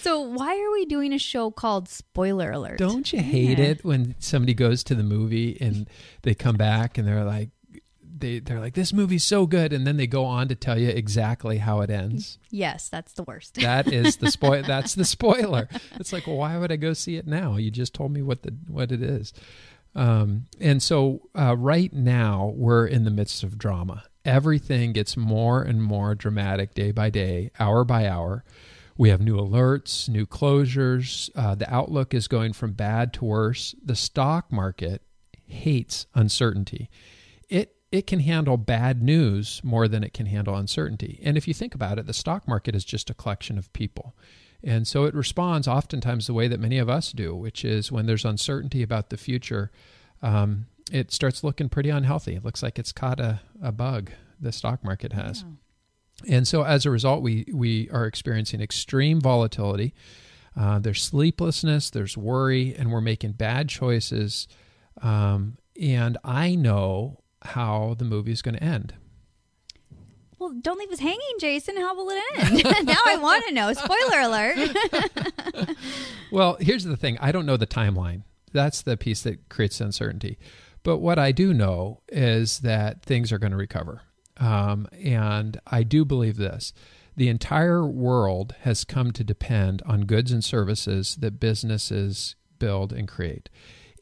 So why are we doing a show called Spoiler Alert? Don't you hate Yeah. it when somebody goes to the movie and they come back and they're like, they they're like, this movie's so good, and then they go on to tell you exactly how it ends. Yes, that's the worst. That is the spoil. that's the spoiler. It's like, well, why would I go see it now? You just told me what the what it is. Um, and so uh, right now we're in the midst of drama. Everything gets more and more dramatic day by day, hour by hour. We have new alerts, new closures. Uh, the outlook is going from bad to worse. The stock market hates uncertainty. It it can handle bad news more than it can handle uncertainty. And if you think about it, the stock market is just a collection of people. And so it responds oftentimes the way that many of us do, which is when there's uncertainty about the future, um, it starts looking pretty unhealthy. It looks like it's caught a, a bug, the stock market has. And so as a result, we, we are experiencing extreme volatility. Uh, there's sleeplessness, there's worry, and we're making bad choices. Um, and I know how the movie is going to end. Well, don't leave us hanging, Jason. How will it end? now I want to know. Spoiler alert. Well, here's the thing I don't know the timeline. That's the piece that creates uncertainty. But what I do know is that things are going to recover. Um, and I do believe this the entire world has come to depend on goods and services that businesses build and create.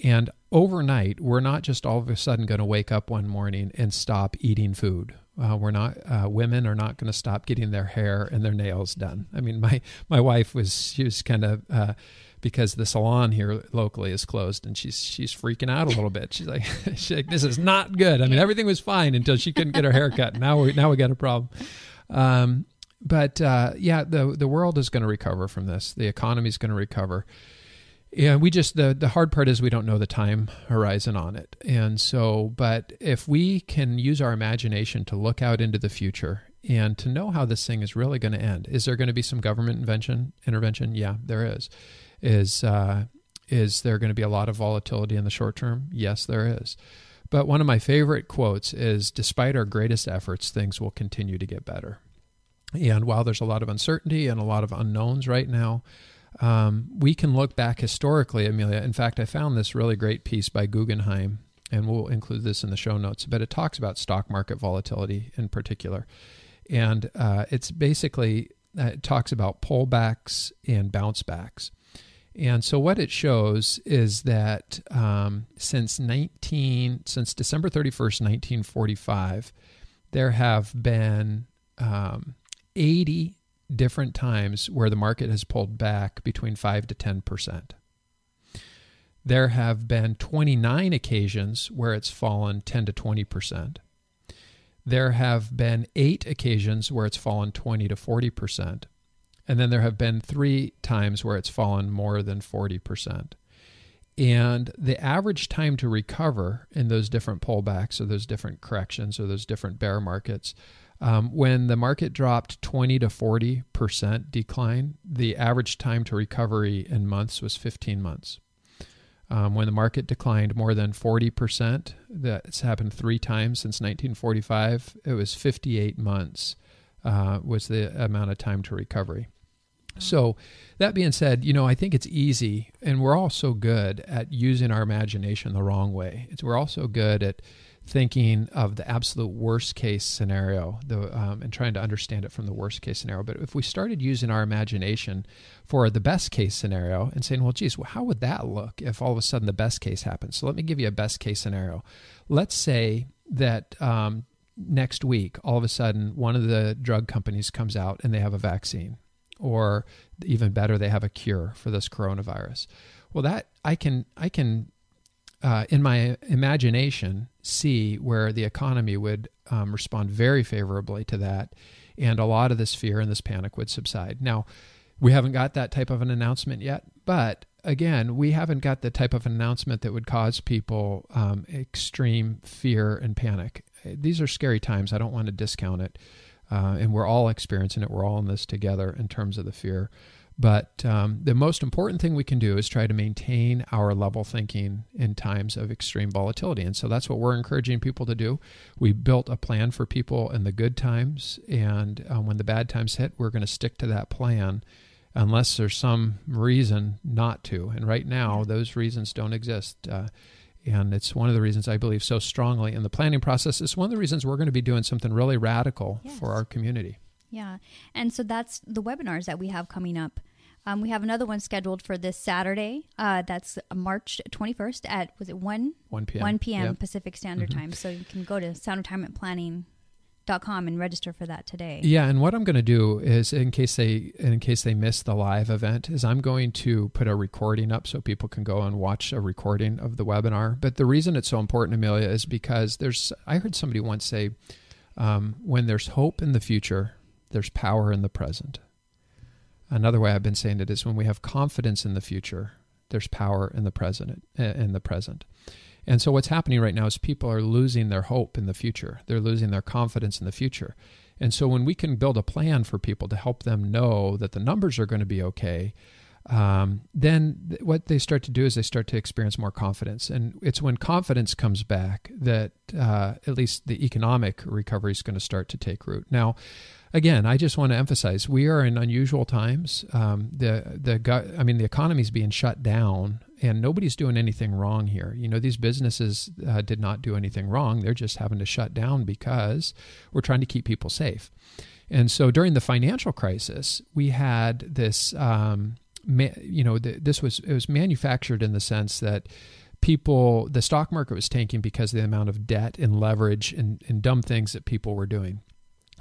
And overnight, we're not just all of a sudden going to wake up one morning and stop eating food. Uh, we're not. Uh, women are not going to stop getting their hair and their nails done. I mean, my my wife was she was kind of uh, because the salon here locally is closed, and she's she's freaking out a little bit. She's like, she's like, this is not good. I mean, everything was fine until she couldn't get her hair cut. Now we now we got a problem. Um, but uh, yeah, the the world is going to recover from this. The economy is going to recover. Yeah, we just the the hard part is we don't know the time horizon on it. And so, but if we can use our imagination to look out into the future and to know how this thing is really going to end. Is there going to be some government invention intervention? Yeah, there is. Is uh, is there going to be a lot of volatility in the short term? Yes, there is. But one of my favorite quotes is despite our greatest efforts, things will continue to get better. And while there's a lot of uncertainty and a lot of unknowns right now, um, we can look back historically, Emilia. In fact, I found this really great piece by Guggenheim, and we'll include this in the show notes, but it talks about stock market volatility in particular. And uh, it's basically, uh, it talks about pullbacks and bounce backs. And so what it shows is that um, since 19, since December 31st, 1945, there have been um, 80 different times where the market has pulled back between 5 to 10%. There have been 29 occasions where it's fallen 10 to 20%. There have been 8 occasions where it's fallen 20 to 40%. And then there have been 3 times where it's fallen more than 40%. And the average time to recover in those different pullbacks or those different corrections or those different bear markets um, when the market dropped 20 to 40 percent decline, the average time to recovery in months was 15 months. Um, when the market declined more than 40 percent, that's happened three times since 1945. It was 58 months uh, was the amount of time to recovery. So, that being said, you know, I think it's easy, and we're all so good at using our imagination the wrong way. It's, we're also good at thinking of the absolute worst case scenario the, um, and trying to understand it from the worst case scenario. But if we started using our imagination for the best case scenario and saying, well, geez, well, how would that look if all of a sudden the best case happens? So let me give you a best case scenario. Let's say that um, next week, all of a sudden, one of the drug companies comes out and they have a vaccine, or even better, they have a cure for this coronavirus. Well, that I can I can uh, in my imagination see where the economy would um, respond very favorably to that, and a lot of this fear and this panic would subside. Now, we haven't got that type of an announcement yet, but again, we haven't got the type of announcement that would cause people um, extreme fear and panic. These are scary times. I don't want to discount it. Uh, and we're all experiencing it. We're all in this together in terms of the fear. But um, the most important thing we can do is try to maintain our level thinking in times of extreme volatility. And so that's what we're encouraging people to do. We built a plan for people in the good times. And um, when the bad times hit, we're going to stick to that plan unless there's some reason not to. And right now, those reasons don't exist. Uh, and it's one of the reasons I believe so strongly in the planning process. It's one of the reasons we're going to be doing something really radical Yes. for our community. Yeah. And so that's the webinars that we have coming up. Um, we have another one scheduled for this Saturday. Uh, that's March 21st at, was it 1? 1 p.m. 1 p.m. Yep. Mm-hmm. Pacific Standard Time. So you can go to soundretirementplanning.com and register for that today. Yeah, and what I'm going to do is, in case they in case they miss the live event, is I'm going to put a recording up so people can go and watch a recording of the webinar. But the reason it's so important, Emilia, is because there's. I heard somebody once say, um, "When there's hope in the future, there's power in the present." Another way I've been saying it is when we have confidence in the future, there's power in the present. In the present. And so what's happening right now is people are losing their hope in the future. They're losing their confidence in the future. And so when we can build a plan for people to help them know that the numbers are going to be okay, um, then th- what they start to do is they start to experience more confidence. And it's when confidence comes back that uh, at least the economic recovery is going to start to take root. Now, again, I just want to emphasize we are in unusual times. Um, the the I mean the economy is being shut down, and nobody's doing anything wrong here. You know, these businesses uh, did not do anything wrong. They're just having to shut down because we're trying to keep people safe. And so during the financial crisis, we had this. Um, ma- you know, th- this was it was manufactured in the sense that people the stock market was tanking because of the amount of debt and leverage and, and dumb things that people were doing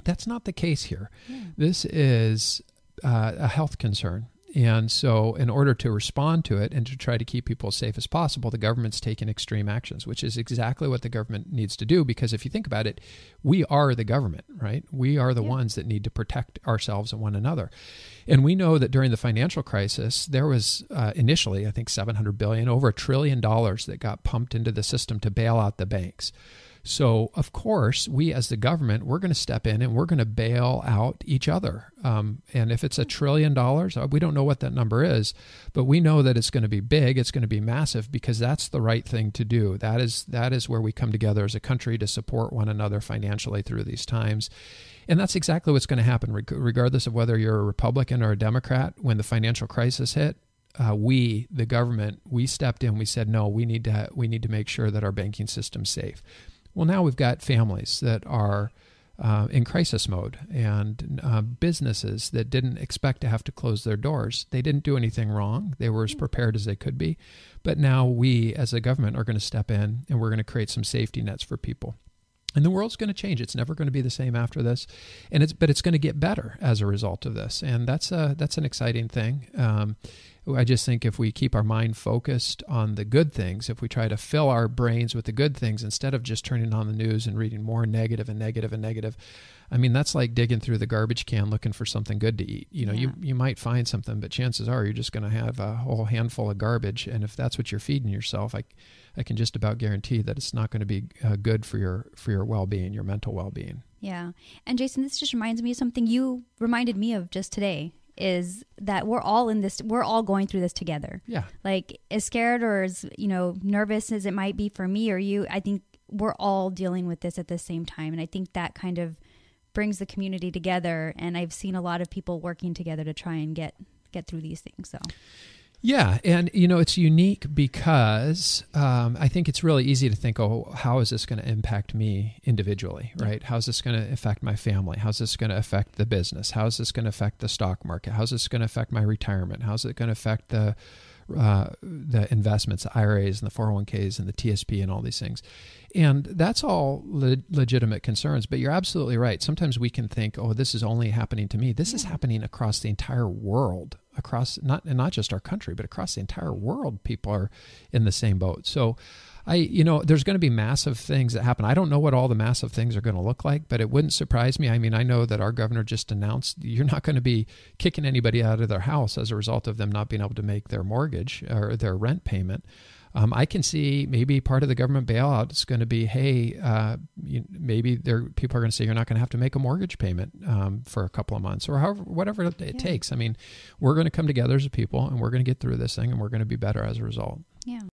that's not the case here. This is uh, a health concern. And so, in order to respond to it and to try to keep people as safe as possible, the government's taken extreme actions, which is exactly what the government needs to do. Because if you think about it, we are the government, right? We are the Yeah. ones that need to protect ourselves and one another. And we know that during the financial crisis, there was uh, initially, I think, 700 billion, over a trillion dollars that got pumped into the system to bail out the banks. So, of course, we as the government, we're going to step in and we're going to bail out each other. Um, and if it's a trillion dollars, uh, we don't know what that number is, but we know that it's going to be big. It's going to be massive because that's the right thing to do. That is that is where we come together as a country to support one another financially through these times. And that's exactly what's going to happen, regardless of whether you're a Republican or a Democrat. When the financial crisis hit, uh, we, the government, we stepped in. We said, no, we need to we need to make sure that our banking system's safe. Well, now we've got families that are uh, in crisis mode and uh, businesses that didn't expect to have to close their doors. They didn't do anything wrong. They were as prepared as they could be. But now we, as a government, are going to step in and we're going to create some safety nets for people. And the world's going to change. It's never going to be the same after this, and it's but it's going to get better as a result of this, and that's a that's an exciting thing. Um, I just think if we keep our mind focused on the good things, if we try to fill our brains with the good things instead of just turning on the news and reading more negative and negative and negative, I mean that's like digging through the garbage can looking for something good to eat. You know, you you might find something, but chances are you're just going to have a whole handful of garbage, and if that's what you're feeding yourself, I I can just about guarantee that it's not going to be uh, good for your for your well-being, your mental well-being. Yeah. And Jason, this just reminds me of something you reminded me of just today is that we're all in this we're all going through this together. Yeah. Like as scared or as, you know, nervous as it might be for me or you, I think we're all dealing with this at the same time and I think that kind of brings the community together and I've seen a lot of people working together to try and get get through these things. So, Yeah, and you know it's unique because um, I think it's really easy to think, oh, how is this going to impact me individually, right? How's this going to affect my family? How's this going to affect the business? How's this going to affect the stock market? How's this going to affect my retirement? How's it going to affect the uh, the investments, the IRAs and the 401ks and the TSP and all these things. And that's all le- legitimate concerns, but you're absolutely right. Sometimes we can think, oh, this is only happening to me. This is happening across the entire world, across not and not just our country, but across the entire world. People are in the same boat. So I, you know, there's going to be massive things that happen. I don't know what all the massive things are going to look like, but it wouldn't surprise me. I mean, I know that our governor just announced you're not going to be kicking anybody out of their house as a result of them not being able to make their mortgage or their rent payment. Um, I can see maybe part of the government bailout is going to be, hey, uh, you, maybe there people are going to say you're not going to have to make a mortgage payment um, for a couple of months or however whatever it Yeah. takes. I mean, we're going to come together as a people and we're going to get through this thing and we're going to be better as a result. yeah.